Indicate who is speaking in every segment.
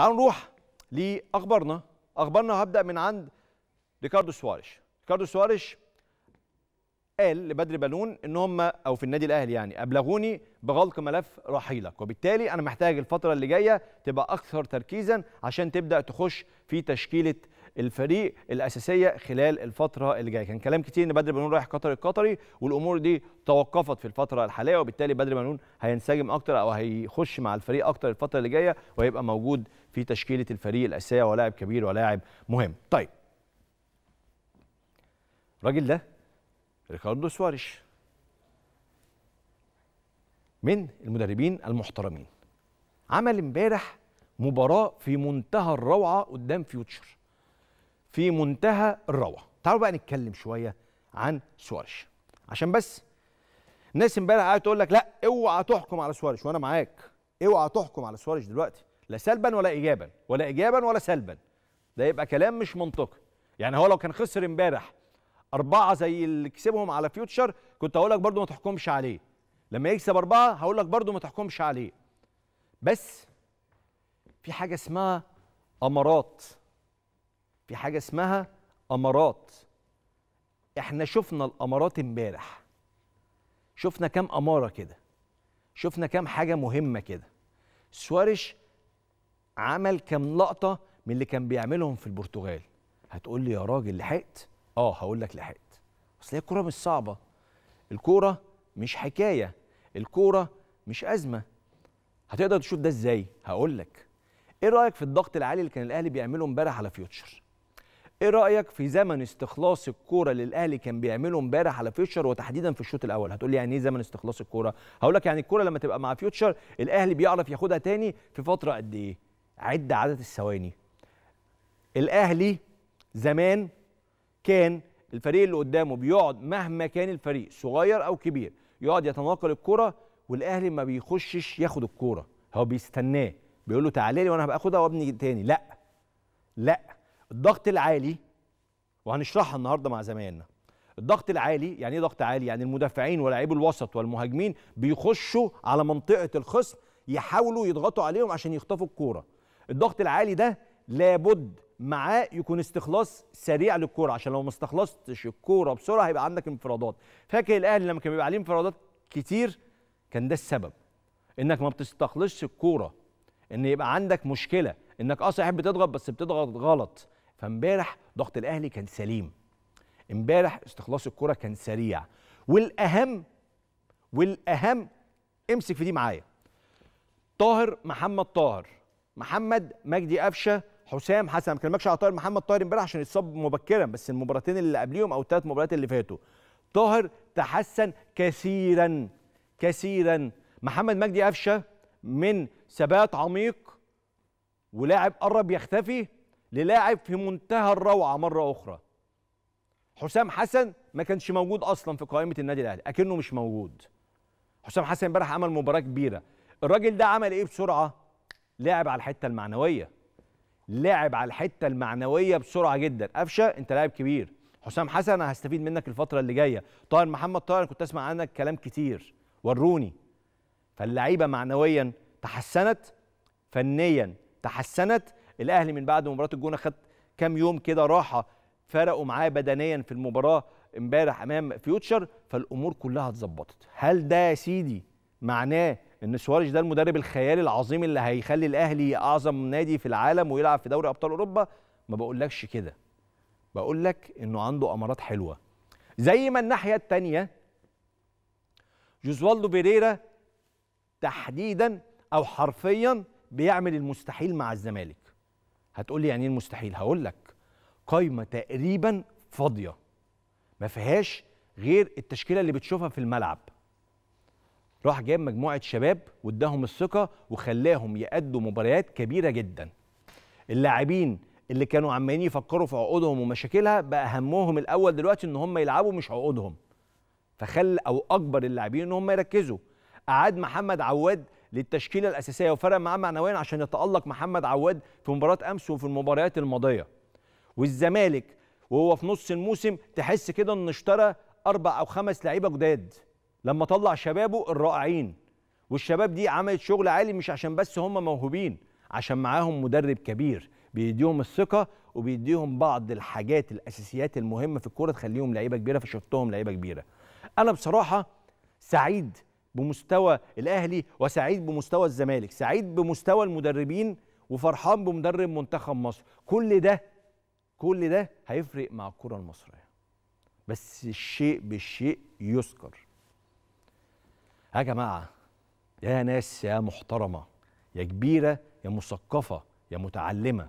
Speaker 1: تعالوا نروح لأخبارنا. أخبارنا هبدأ من عند ريكاردو سواريش. ريكاردو سواريش قال لبدر بنون إن هم أو في النادي الأهلي يعني أبلغوني بغلق ملف رحيلك. وبالتالي أنا محتاج الفترة اللي جاية تبقى أكثر تركيزا عشان تبدأ تخش في تشكيلة الفريق الأساسية خلال الفترة اللي جاية. كان كلام كتير إن بدر بنون رايح قطر القطري والأمور دي توقفت في الفترة الحالية وبالتالي بدر بنون هينسجم أكتر أو هيخش مع الفريق أكتر الفترة اللي جاية وهيبقى موجود في تشكيلة الفريق الاساسيه ولاعب كبير ولاعب مهم. طيب. الراجل ده ريكاردو سواريش. من المدربين المحترمين. عمل امبارح مباراة في منتهى الروعة قدام فيوتشر. في منتهى الروعة. تعالوا بقى نتكلم شوية عن سواريش. عشان بس الناس امبارح قاعدة تقول لك لا اوعى تحكم على سواريش وأنا معاك. اوعى تحكم على سواريش دلوقتي. لا سلبا ولا ايجابا ولا ايجابا ولا سلبا. ده يبقى كلام مش منطقي. يعني هو لو كان خسر امبارح أربعة زي اللي كسبهم على فيوتشر كنت هقول لك برضه ما تحكمش عليه. لما يكسب أربعة هقول لك برضه ما تحكمش عليه. بس في حاجة اسمها أمارات. في حاجة اسمها أمارات. إحنا شفنا الأمارات امبارح. شفنا كام أمارة كده. شفنا كام حاجة مهمة كده. سواريش عمل كام لقطة من اللي كان بيعملهم في البرتغال. هتقول لي يا راجل لحقت؟ آه هقول لك لحقت. أصل هي الكورة مش صعبة. الكورة مش حكاية. الكورة مش أزمة. هتقدر تشوف ده إزاي؟ هقول لك. إيه رأيك في الضغط العالي اللي كان الأهلي بيعمله امبارح على فيوتشر؟ إيه رأيك في زمن استخلاص الكورة اللي الأهلي كان بيعمله امبارح على فيوتشر وتحديدا في الشوط الأول؟ هتقول لي يعني إيه زمن استخلاص الكورة؟ هقول لك يعني الكورة لما تبقى مع فيوتشر الأهلي بيعرف ياخدها تاني في فترة قد إيه؟ عد عدد الثواني. الأهلي زمان كان الفريق اللي قدامه بيقعد مهما كان الفريق صغير أو كبير يقعد يتناقل الكرة والأهلي ما بيخشش ياخد الكرة هو بيستناه بيقول له تعالى لي وأنا هبقى أخدها وأبني تاني. لأ. لأ. الضغط العالي وهنشرحها النهارده مع زمايلنا. الضغط العالي يعني إيه ضغط عالي؟ يعني المدافعين ولاعيب الوسط والمهاجمين بيخشوا على منطقة الخصم يحاولوا يضغطوا عليهم عشان يخطفوا الكورة. الضغط العالي ده لابد معاه يكون استخلاص سريع للكورة عشان لو ما استخلصتش الكورة بسرعة هيبقى عندك انفرادات. فاكر الأهلي لما كان بيبقى عليه انفرادات كتير؟ كان ده السبب. إنك ما بتستخلصش الكورة. إن يبقى عندك مشكلة. إنك آه صحيح بتضغط بس بتضغط غلط. فامبارح ضغط الأهلي كان سليم. امبارح استخلاص الكورة كان سريع. والأهم والأهم امسك في دي معايا. طاهر محمد طاهر. محمد مجدي قفشه حسام حسن. ما بكلمكش على طاهر محمد. طاهر امبارح عشان اتصاب مبكرا بس المباراتين اللي قبليهم أو الثلاث مباريات اللي فاتوا. طاهر تحسن كثيرا كثيرا. محمد مجدي قفشه من ثبات عميق ولاعب قرب يختفي للاعب في منتهى الروعة مرة أخرى. حسام حسن ما كانش موجود أصلا في قائمة النادي الأهلي أكنه مش موجود. حسام حسن امبارح عمل مباراة كبيرة. الراجل ده عمل إيه بسرعة؟ لعب على الحتة المعنوية. لعب على الحتة المعنوية بسرعة جدا. قفشة أنت لاعب كبير. حسام حسن أنا هستفيد منك الفترة اللي جاية. طاهر محمد طاهر كنت أسمع عنك كلام كتير. وروني. فاللعيبة معنويا تحسنت فنيا تحسنت. الأهلي من بعد مباراة الجونة خد كام يوم كده راحة. فرقوا معاه بدنيا في المباراة امبارح أمام فيوتشر فالأمور كلها اتظبطت. هل ده يا سيدي معناه إن سواريش ده المدرب الخيالي العظيم اللي هيخلي الأهلي أعظم نادي في العالم ويلعب في دوري أبطال أوروبا. ما بقولكش كده. بقول لك إنه عنده أمارات حلوة. زي ما الناحية الثانية جوزوالدو بيريرا تحديدا أو حرفيا بيعمل المستحيل مع الزمالك. هتقول لي يعني إيه المستحيل؟ هقول لك قايمة تقريبا فاضية. ما فيهاش غير التشكيلة اللي بتشوفها في الملعب. راح جاب مجموعة شباب واداهم الثقة وخلاهم يأدوا مباريات كبيرة جدا. اللاعبين اللي كانوا عمالين يفكروا في عقودهم ومشاكلها بقى همهم الأول دلوقتي إن هم يلعبوا مش عقودهم. فخل أو اجبر اللاعبين إن هم يركزوا. أعاد محمد عواد للتشكيلة الأساسية وفرق معاه معنويا عشان يتألق محمد عواد في مباراة أمس وفي المباريات الماضية. والزمالك وهو في نص الموسم تحس كده انه اشترى أربع أو خمس لعيبة جداد. لما طلع شبابه الرائعين. والشباب دي عملت شغل عالي مش عشان بس هم موهوبين عشان معاهم مدرب كبير بيديهم الثقة وبيديهم بعض الحاجات الأساسيات المهمة في الكورة تخليهم لعيبة كبيرة فشفتهم لعيبة كبيرة. أنا بصراحة سعيد بمستوى الأهلي وسعيد بمستوى الزمالك. سعيد بمستوى المدربين وفرحان بمدرب منتخب مصر. كل ده كل ده هيفرق مع الكرة المصرية. بس الشيء بالشيء يذكر. يا جماعة يا ناس يا محترمة يا كبيرة يا مثقفة يا متعلمة.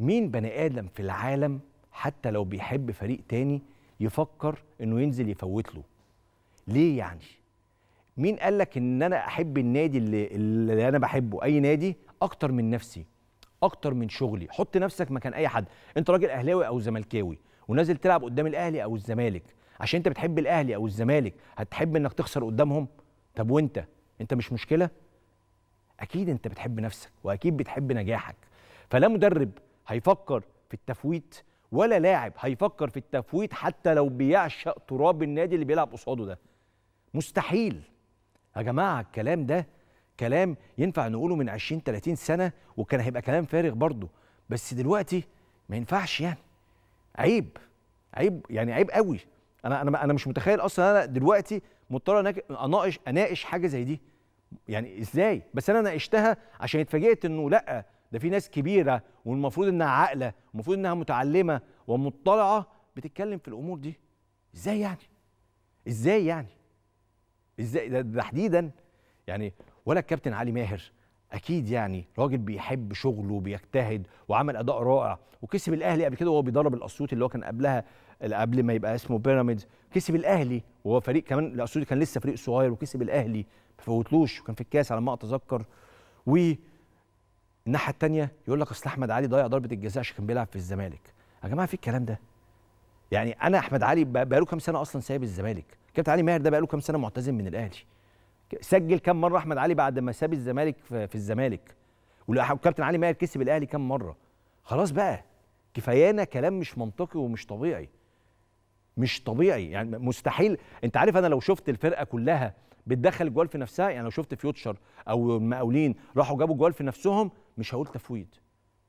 Speaker 1: مين بني آدم في العالم حتى لو بيحب فريق تاني يفكر إنه ينزل يفوت له؟ ليه يعني؟ مين قال لك إن أنا أحب النادي اللي, اللي أنا بحبه؟ أي نادي؟ أكتر من نفسي أكتر من شغلي. حط نفسك مكان أي حد. أنت راجل أهلاوي أو زملكاوي ونازل تلعب قدام الأهلي أو الزمالك. عشان انت بتحب الاهلي أو الزمالك هتحب انك تخسر قدامهم؟ طب وانت؟ انت مش مشكلة؟ أكيد انت بتحب نفسك واكيد بتحب نجاحك. فلا مدرب هيفكر في التفويت ولا لاعب هيفكر في التفويت حتى لو بيعشق تراب النادي اللي بيلعب قصاده ده. مستحيل. يا جماعة الكلام ده كلام ينفع نقوله من 20 30 سنة وكان هيبقى كلام فارغ برضه. بس دلوقتي ما ينفعش يعني. عيب. عيب يعني عيب قوي. أنا أنا أنا مش متخيل أصلا أنا دلوقتي مضطر أناقش أناقش حاجة زي دي. يعني إزاي؟ بس أنا ناقشتها عشان اتفاجئت إنه لأ ده في ناس كبيرة والمفروض إنها عاقلة المفروض إنها متعلمة ومطلعة بتتكلم في الأمور دي. إزاي يعني؟ إزاي يعني؟ إزاي؟ ده تحديدا. يعني ولا الكابتن علي ماهر أكيد يعني راجل بيحب شغله وبيجتهد وعمل أداء رائع وكسب الأهلي قبل كده وهو بيدرب الأسيوطي اللي هو كان قبلها قبل ما يبقى اسمه بيراميدز كسب الأهلي وهو فريق كمان الاسيوطي كان لسه فريق صغير وكسب الأهلي ما فوتلوش وكان في الكاس على ما أتذكر. و الناحيه الثانية يقول لك أصل أحمد علي ضيع ضربة الجزاء عشان كان بيلعب في الزمالك. يا جماعة في الكلام ده؟ يعني أنا أحمد علي بقاله كام سنة أصلا سايب الزمالك؟ كابتن علي ماهر ده بقاله كام سنة معتزل من الأهلي. سجل كام مرة أحمد علي بعد ما ساب الزمالك في الزمالك؟ والكابتن علي ماهر كسب الأهلي كام مرة؟ خلاص بقى كفايانا كلام مش منطقي ومش طبيعي. مش طبيعي. يعني مستحيل. انت عارف أنا لو شفت الفرقة كلها بتدخل الجوال في نفسها يعني لو شفت فيوتشر أو المقاولين راحوا جابوا جوال في نفسهم مش هقول تفويض.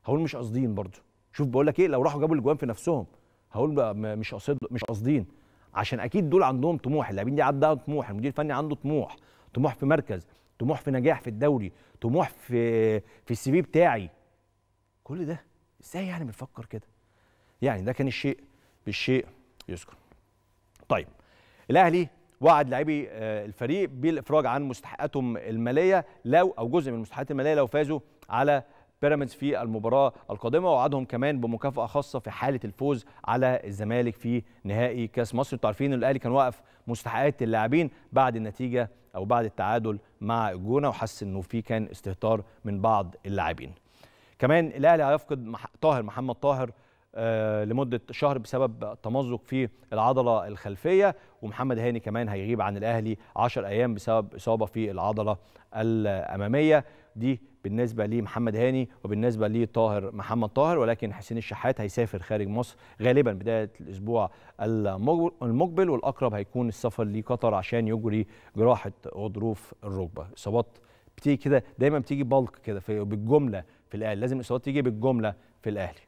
Speaker 1: هقول مش قاصدين برضه شوف بقول لك إيه لو راحوا جابوا الجوال في نفسهم هقول مش قاصد مش قاصدين. عشان أكيد دول عندهم طموح. اللاعبين دي عندها طموح. المدير الفني عنده طموح. طموح في مركز طموح في نجاح في الدوري طموح في في السي في بتاعي. كل ده إزاي يعني بنفكر كده؟ يعني ده كان الشيء بالشيء يذكر طيب الأهلي وعد لاعبي الفريق بالإفراج عن مستحقاتهم المالية لو أو جزء من المستحقات المالية لو فازوا على بيراميدز في المباراة القادمة ووعدهم كمان بمكافأة خاصة في حالة الفوز على الزمالك في نهائي كأس مصر. أنتوا عارفين إن الأهلي كان واقف مستحقات اللاعبين بعد النتيجة أو بعد التعادل مع الجونة وحس إنه في كان استهتار من بعض اللاعبين. كمان الأهلي هيفقد طاهر محمد طاهر آه لمدة شهر بسبب تمزق في العضلة الخلفية ومحمد هاني كمان هيغيب عن الأهلي 10 أيام بسبب إصابة في العضلة الأمامية. دي بالنسبة لمحمد هاني وبالنسبة لطاهر محمد طاهر ولكن حسين الشحات هيسافر خارج مصر غالبا بداية الأسبوع المقبل والأقرب هيكون السفر لقطر عشان يجري جراحة غضروف الركبة. إصابات بتيجي كده دايما بتيجي بلق كده بالجملة في الأهلي لازم الإصابات تيجي بالجملة في الأهلي.